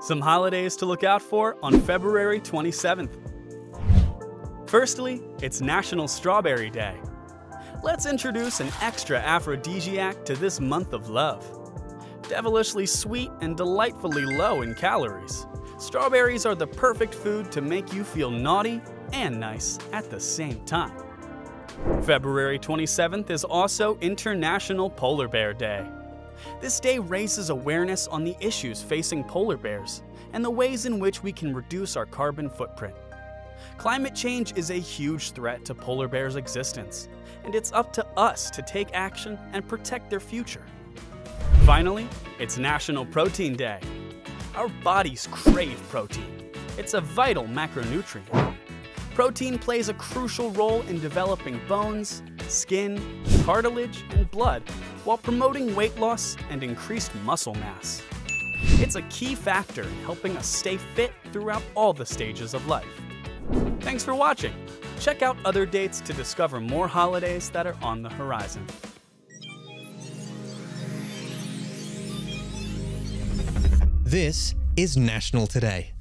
Some holidays to look out for on February 27th. Firstly, it's National Strawberry Day. Let's introduce an extra aphrodisiac to this month of love. Devilishly sweet and delightfully low in calories, strawberries are the perfect food to make you feel naughty and nice at the same time. February 27th is also International Polar Bear Day. This day raises awareness on the issues facing polar bears and the ways in which we can reduce our carbon footprint. Climate change is a huge threat to polar bears' existence, and it's up to us to take action and protect their future. Finally, it's National Protein Day. Our bodies crave protein. It's a vital macronutrient. Protein plays a crucial role in developing bones, skin, cartilage, and blood while promoting weight loss and increased muscle mass. It's a key factor in helping us stay fit throughout all the stages of life. Thanks for watching. Check out other dates to discover more holidays that are on the horizon. This is National Today.